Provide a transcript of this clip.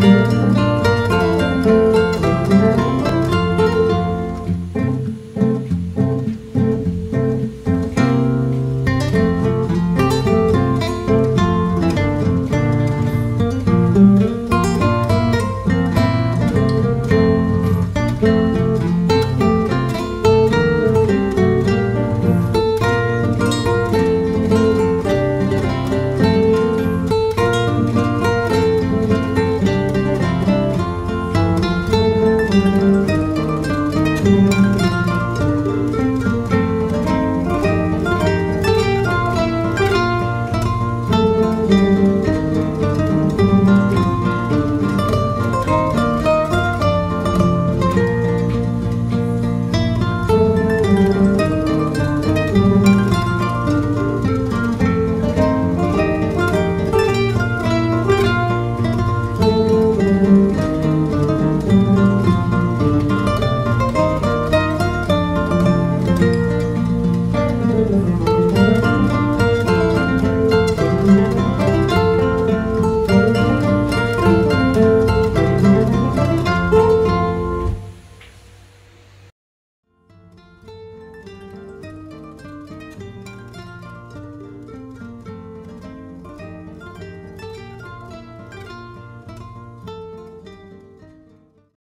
Thank Música